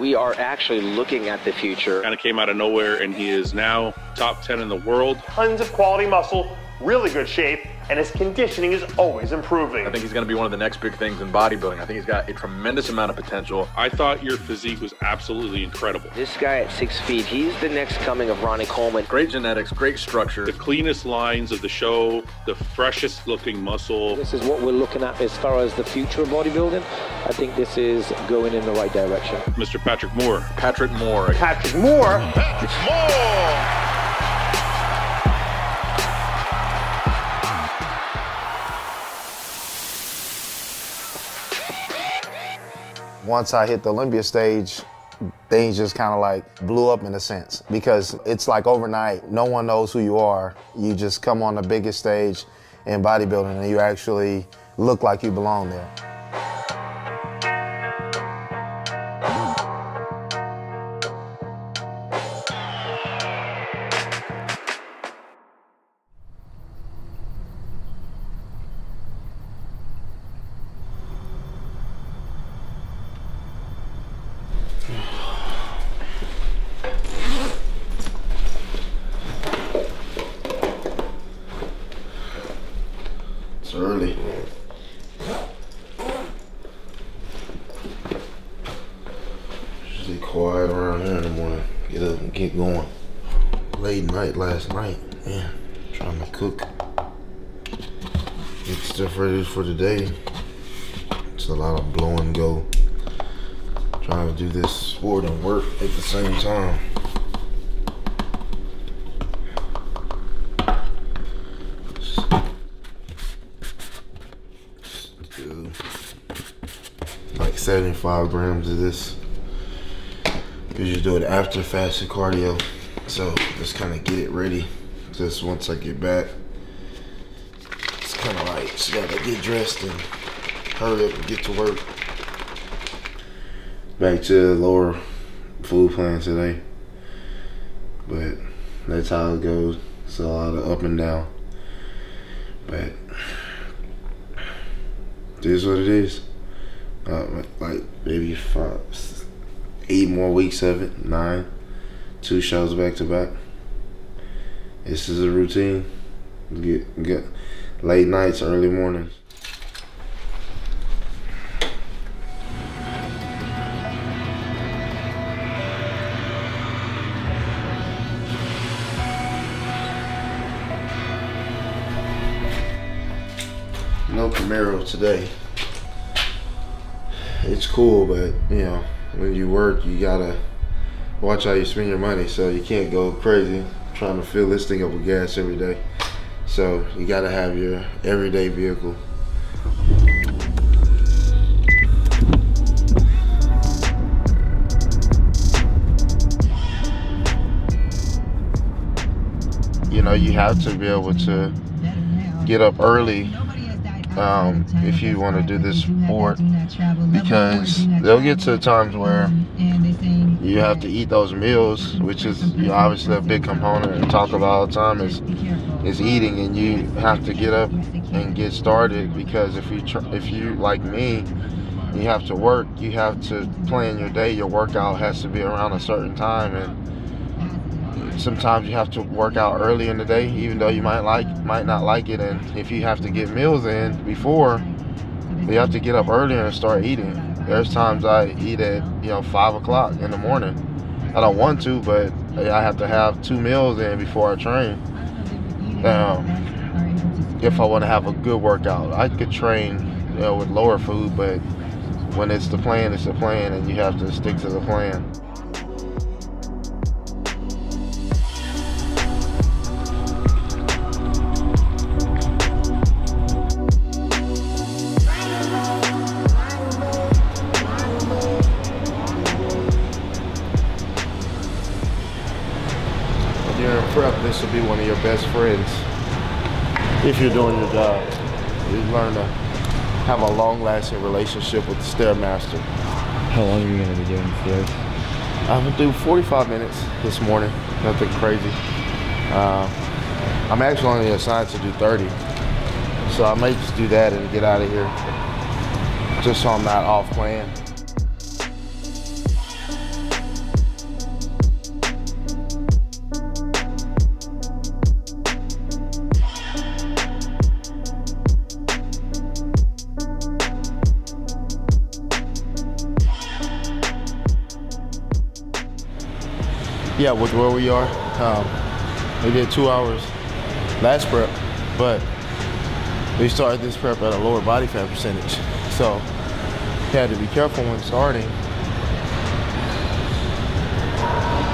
We are actually looking at the future. Kind of came out of nowhere, and he is now top 10 in the world. Tons of quality muscle, really good shape, and his conditioning is always improving. I think he's going to be one of the next big things in bodybuilding. I think he's got a tremendous amount of potential. I thought your physique was absolutely incredible. This guy at six feet, he's the next coming of Ronnie Coleman. Great genetics, great structure. The cleanest lines of the show, the freshest looking muscle. This is what we're looking at as far as the future of bodybuilding. I think this is going in the right direction. Mr. Patrick Moore. Patrick Moore. Patrick Moore. Patrick Moore. Once I hit the Olympia stage, things just kind of like blew up in a sense because it's like overnight, no one knows who you are. You just come on the biggest stage in bodybuilding and you actually look like you belong there. Night last night, Yeah, Trying to cook. Get stuff ready for the day. It's a lot of blow and go. Trying to do this sport and work at the same time. like 75 grams of this. Usually do it after fasted cardio. So just kind of get it ready. Just once I get back, it's kind of like just gotta get dressed and hurry up and get to work. Back to the lower food plan today. But that's how it goes. It's a lot of up and down. But it is what it is. Uh, like maybe five, eight more weeks of it, nine, two shows back to back. This is a routine. Get get late nights, early mornings. No Camaro today. It's cool, but you know, when you work, you gotta watch how you spend your money. So you can't go crazy trying to fill this thing up with gas every day. So you gotta have your everyday vehicle. You know, you have to be able to get up early um, if you want to do this sport because they'll get to times where you have to eat those meals which is obviously a big component and talk about all the time is is eating and you have to get up and get started because if you tr- if you like me you have to work you have to plan your day your workout has to be around a certain time and sometimes you have to work out early in the day even though you might like might not like it. And if you have to get meals in before you have to get up earlier and start eating. There's times i eat at you know five o'clock in the morning. I don't want to but i have to have two meals in before i train. Um, if i want to have a good workout i could train you know with lower food but when it's the plan it's the plan and you have to stick to the plan If you're doing your job, you learn to have a long-lasting relationship with the Stairmaster. How long are you going to be doing stairs? I'm gonna do 45 minutes this morning, nothing crazy. Uh, I'm actually only assigned to do 30, so I may just do that and get out of here, just so I'm not off plan. Yeah, with where we are, um, we did two hours last prep, but we started this prep at a lower body fat percentage. So you had to be careful when starting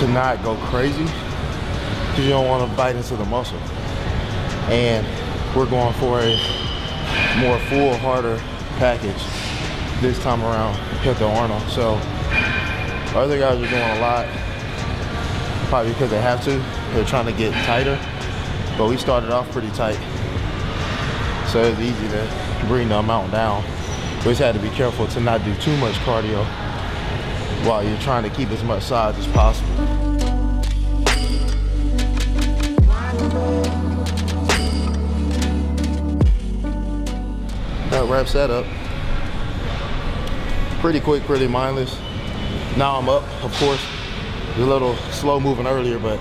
to not go crazy because you don't want to bite into the muscle. And we're going for a more full, harder package this time around at the Arnold. So other guys are doing a lot, probably because they have to. They're trying to get tighter, but we started off pretty tight. So it's easy to bring the amount down. We just had to be careful to not do too much cardio while you're trying to keep as much size as possible. That wraps that up. Pretty quick, pretty mindless. Now I'm up, of course. A little slow moving earlier, but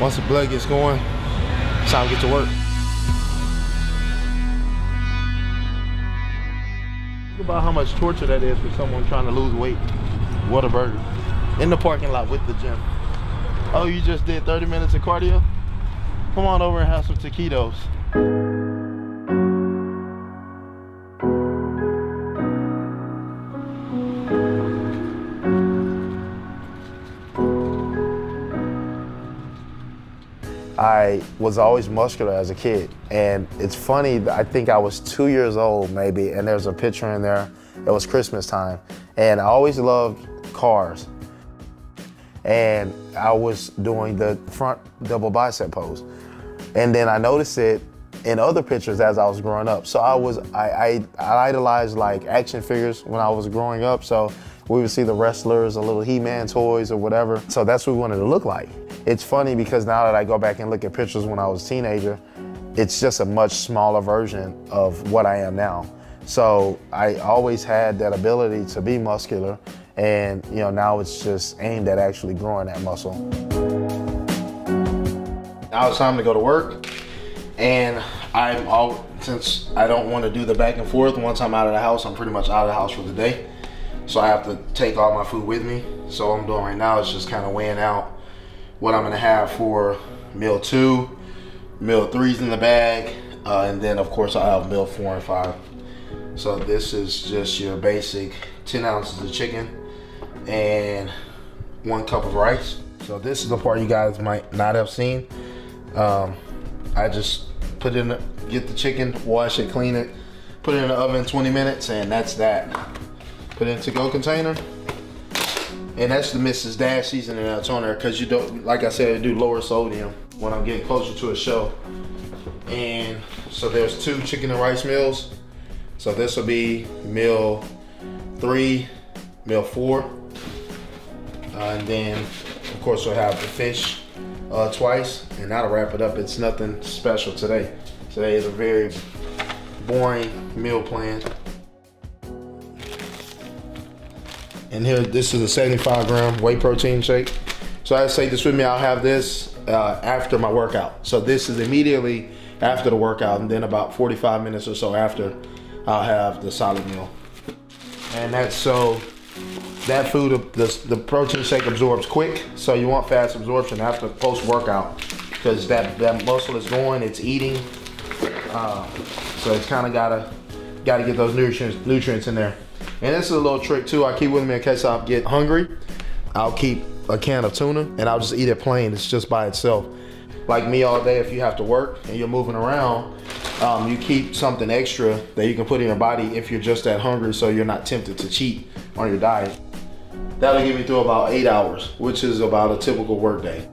once the blood gets going, it's time to get to work. Think about how much torture that is for someone trying to lose weight. What a burger. In the parking lot with the gym. Oh, you just did 30 minutes of cardio? Come on over and have some taquitos. I was always muscular as a kid. And it's funny, I think I was two years old maybe, and there's a picture in there. It was Christmas time. And I always loved cars. And I was doing the front double bicep pose. And then I noticed it in other pictures as I was growing up. So I was, I, I, I idolized like action figures when I was growing up. So we would see the wrestlers, the little He-Man toys or whatever. So that's what we wanted to look like. It's funny because now that I go back and look at pictures when I was a teenager, it's just a much smaller version of what I am now. So I always had that ability to be muscular and you know now it's just aimed at actually growing that muscle. Now it's time to go to work and I'm all since I don't want to do the back and forth once I'm out of the house I'm pretty much out of the house for the day so I have to take all my food with me so what I'm doing right now is just kind of weighing out what I'm gonna have for meal two, meal three's in the bag, uh, and then of course I have meal four and five. So this is just your basic 10 ounces of chicken and one cup of rice. So this is the part you guys might not have seen. Um, I just put in, get the chicken, wash it, clean it, put it in the oven 20 minutes, and that's that. Put it in to-go container, and that's the Mrs. Dash seasoning that's on there because you don't, like I said, I do lower sodium when I'm getting closer to a show. And so there's two chicken and rice meals. So this will be meal three, meal four. Uh, and then of course we'll have the fish uh, twice and that'll wrap it up. It's nothing special today. Today is a very boring meal plan. And here, this is a 75 gram whey protein shake. So I say this with me, I'll have this uh, after my workout. So this is immediately after the workout and then about 45 minutes or so after, I'll have the solid meal. And that's so, that food, the, the protein shake absorbs quick. So you want fast absorption after post-workout because that, that muscle is going, it's eating. Uh, so it's kind of gotta, gotta get those nutrients, nutrients in there. And this is a little trick too. I keep with me in case I get hungry. I'll keep a can of tuna and I'll just eat it plain. It's just by itself. Like me all day, if you have to work and you're moving around, um, you keep something extra that you can put in your body if you're just that hungry so you're not tempted to cheat on your diet. That'll get me through about eight hours, which is about a typical work day.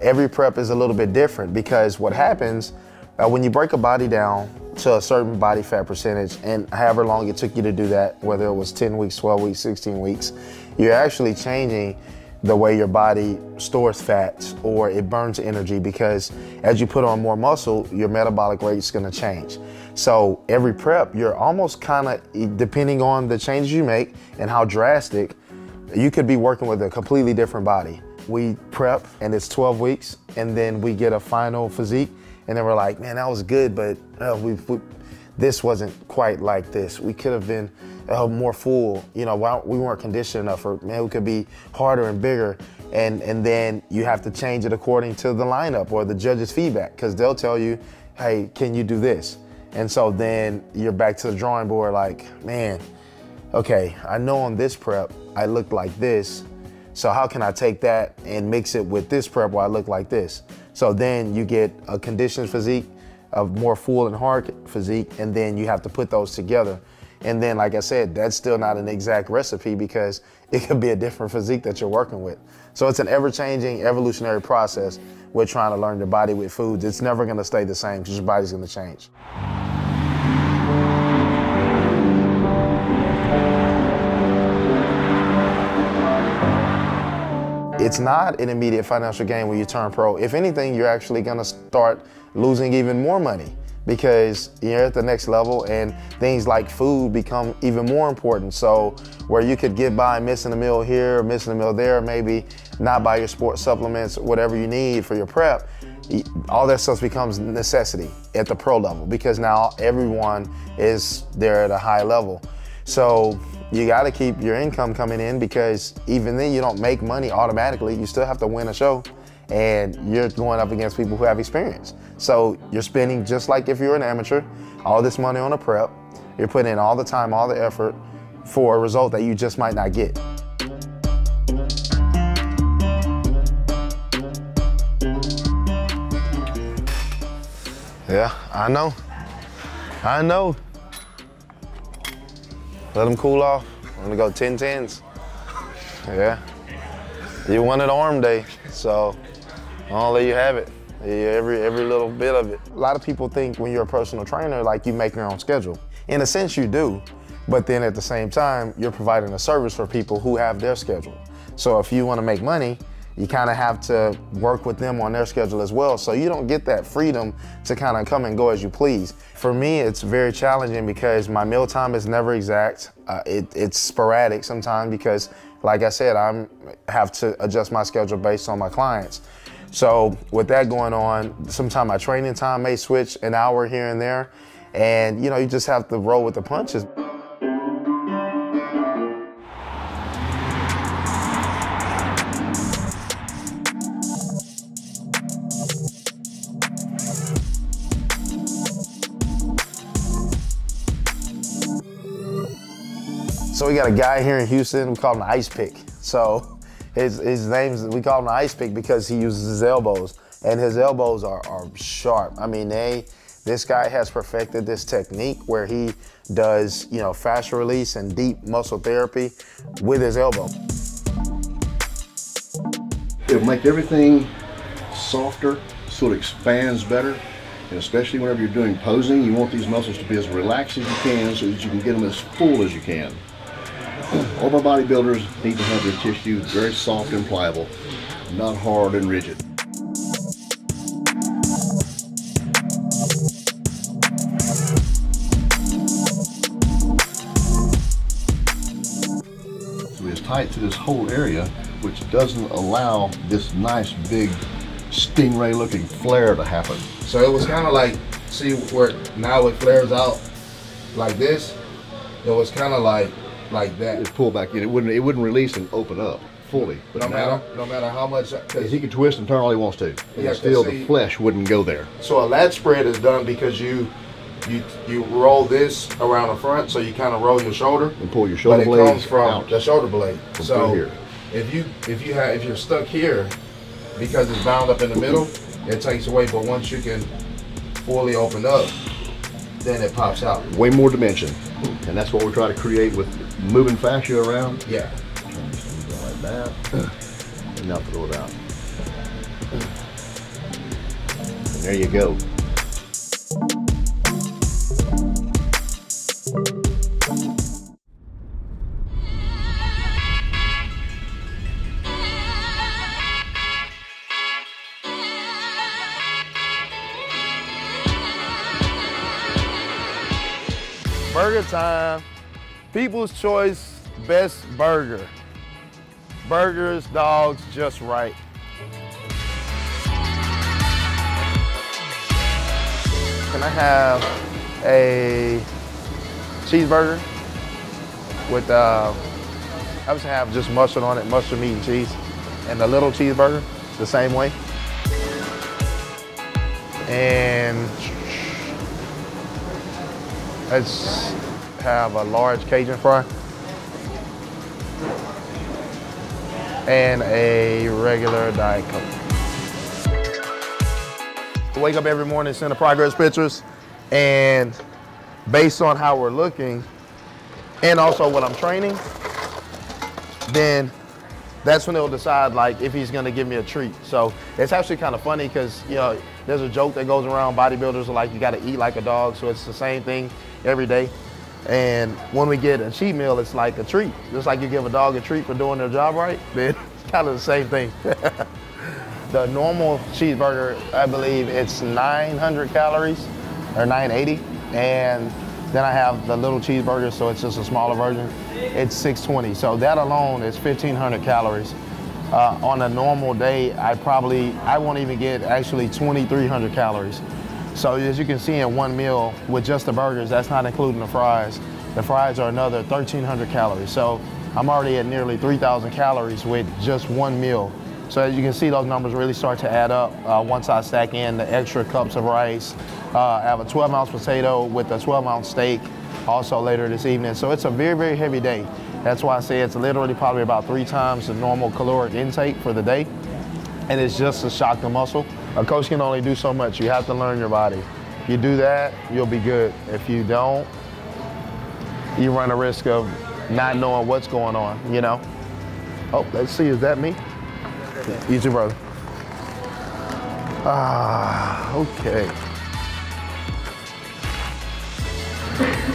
Every prep is a little bit different because what happens uh, when you break a body down to a certain body fat percentage and however long it took you to do that, whether it was 10 weeks, 12 weeks, 16 weeks, you're actually changing the way your body stores fats or it burns energy because as you put on more muscle, your metabolic rate is gonna change. So every prep, you're almost kind of, depending on the changes you make and how drastic, you could be working with a completely different body. We prep and it's 12 weeks and then we get a final physique and then we're like, man, that was good, but uh, we, we, this wasn't quite like this. We could have been uh, more full. You know, why we weren't conditioned enough, or man, we could be harder and bigger. And, and then you have to change it according to the lineup or the judge's feedback because they'll tell you, hey, can you do this? And so then you're back to the drawing board like, man, okay, I know on this prep I look like this. So how can I take that and mix it with this prep where I look like this? So then you get a conditioned physique, a more full and hard physique, and then you have to put those together. And then, like I said, that's still not an exact recipe because it could be a different physique that you're working with. So it's an ever-changing, evolutionary process. We're trying to learn your body with foods. It's never gonna stay the same because your body's gonna change. It's not an immediate financial gain when you turn pro. If anything, you're actually gonna start losing even more money because you're at the next level and things like food become even more important. So where you could get by missing a meal here, missing a meal there, maybe not buy your sports supplements, whatever you need for your prep, all that stuff becomes necessity at the pro level because now everyone is there at a high level. So you got to keep your income coming in because even then you don't make money automatically. You still have to win a show and you're going up against people who have experience. So you're spending just like if you're an amateur, all this money on a prep. You're putting in all the time, all the effort for a result that you just might not get. Yeah, I know. I know. Let them cool off. I'm gonna go 10 10s. Yeah. You wanted arm day, so I'll let you have it. Every every little bit of it. A lot of people think when you're a personal trainer, like you make your own schedule. In a sense, you do, but then at the same time, you're providing a service for people who have their schedule. So if you want to make money, you kind of have to work with them on their schedule as well. So you don't get that freedom to kind of come and go as you please. For me, it's very challenging because my meal time is never exact. Uh, it, it's sporadic sometimes because, like I said, I have to adjust my schedule based on my clients. So with that going on, sometimes my training time may switch an hour here and there. And you know, you just have to roll with the punches. So we got a guy here in Houston, we call him the Ice Pick. So his, his name's, we call him the Ice Pick because he uses his elbows and his elbows are, are sharp. I mean, they, this guy has perfected this technique where he does, you know, fascia release and deep muscle therapy with his elbow. It'll make everything softer so it expands better. And especially whenever you're doing posing, you want these muscles to be as relaxed as you can so that you can get them as full as you can. All our bodybuilders need to have their tissue very soft and pliable, not hard and rigid. So it's tight to this whole area, which doesn't allow this nice big stingray looking flare to happen. So it was kind of like, see where now it flares out like this? It was kind of like like that. It's pulled back in. It wouldn't it wouldn't release and open up fully. But no now, matter no matter how much. he can twist and turn all he wants to. Yeah, still, see- the flesh wouldn't go there. So a lat spread is done because you you you roll this around the front, so you kind of roll your shoulder. And pull your But shoulder it blades comes from out. the shoulder blade. From so here. if you if you have if you're stuck here because it's bound up in the middle, it takes away. But once you can fully open up, then it pops out. Way more dimension. And that's what we're trying to create with moving fascia around. Yeah. Like that. Uh. And now throw it out. And there you go. Burger time. People's choice best burger. Burgers, dogs, just right. Can I have a cheeseburger with, uh, I would have just mustard on it, mustard, meat, and cheese. and a little cheeseburger the same way. And let's have a large Cajun fry. And a regular Diet Coke. Wake up every morning, send the progress pictures, and based on how we're looking, and also what I'm training, then that's when they'll decide like if he's gonna give me a treat. So it's actually kind of funny because you know there's a joke that goes around bodybuilders are like you gotta eat like a dog. So it's the same thing every day. And when we get a cheat meal, it's like a treat. Just like you give a dog a treat for doing their job right, then it's kind of the same thing. the normal cheeseburger, I believe it's 900 calories or 980. And then I have the little cheeseburger, so it's just a smaller version. It's 620. So that alone is 1,500 calories. Uh, on a normal day, I probably, I won't even get actually 2,300 calories. So as you can see in one meal with just the burgers, that's not including the fries. The fries are another 1,300 calories. So I'm already at nearly 3,000 calories with just one meal. So as you can see, those numbers really start to add up uh, once I stack in the extra cups of rice. Uh, I have a 12 ounce potato with a 12 ounce steak also later this evening. So it's a very, very heavy day. That's why I say it's literally probably about three times the normal caloric intake for the day. And it's just to shock the muscle. A coach can only do so much. You have to learn your body. If you do that, you'll be good. If you don't, you run a risk of not knowing what's going on, you know? Oh, let's see, is that me? Too, brother. Ah, okay.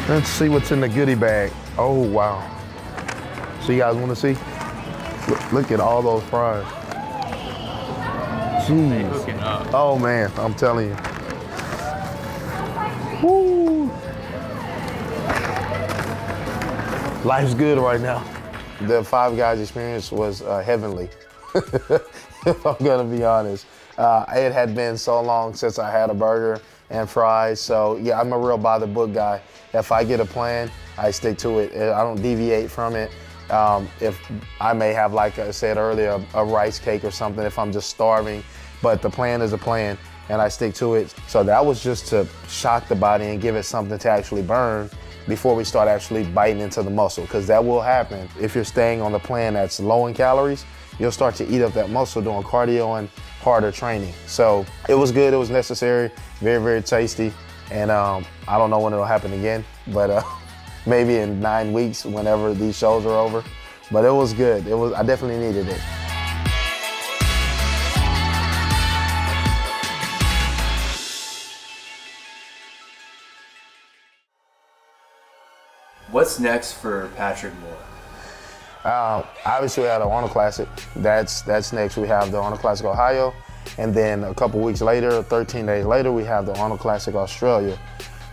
Let's see what's in the goodie bag. Oh, wow. So you guys want to see? Look at all those fries. Jeez. Oh, man, I'm telling you. Woo. Life's good right now. The Five Guys experience was uh, heavenly, if I'm gonna be honest. Uh, it had been so long since I had a burger and fries, so yeah, I'm a real by the book guy. If I get a plan, I stick to it. I don't deviate from it. Um, if I may have, like I said earlier, a rice cake or something if I'm just starving, but the plan is a plan and I stick to it. So that was just to shock the body and give it something to actually burn before we start actually biting into the muscle because that will happen. If you're staying on the plan that's low in calories, you'll start to eat up that muscle doing cardio and harder training. So it was good, it was necessary, very, very tasty. And um, I don't know when it'll happen again, but uh, maybe in nine weeks whenever these shows are over. But it was good. It was I definitely needed it. What's next for Patrick Moore? Uh, obviously, we have the Arnold Classic. That's that's next. We have the Arnold Classic Ohio, and then a couple weeks later, 13 days later, we have the Arnold Classic Australia.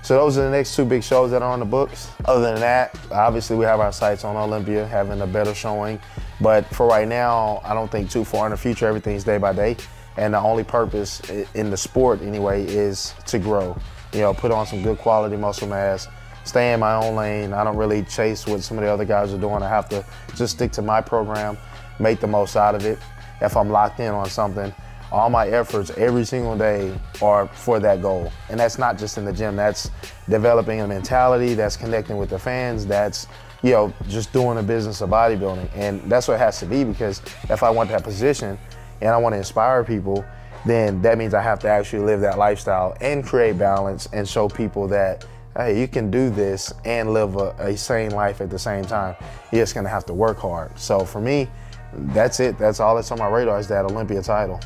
So those are the next two big shows that are on the books. Other than that, obviously we have our sights on Olympia, having a better showing. But for right now, I don't think too far in the future. Everything's day by day, and the only purpose in the sport anyway is to grow. You know, put on some good quality muscle mass stay in my own lane. I don't really chase what some of the other guys are doing. I have to just stick to my program, make the most out of it. If I'm locked in on something, all my efforts every single day are for that goal. And that's not just in the gym, that's developing a mentality, that's connecting with the fans, that's you know, just doing a business of bodybuilding. And that's what it has to be because if I want that position and I want to inspire people, then that means I have to actually live that lifestyle and create balance and show people that hey, you can do this and live a, a sane life at the same time. You're just gonna have to work hard. So for me, that's it. That's all that's on my radar is that Olympia title.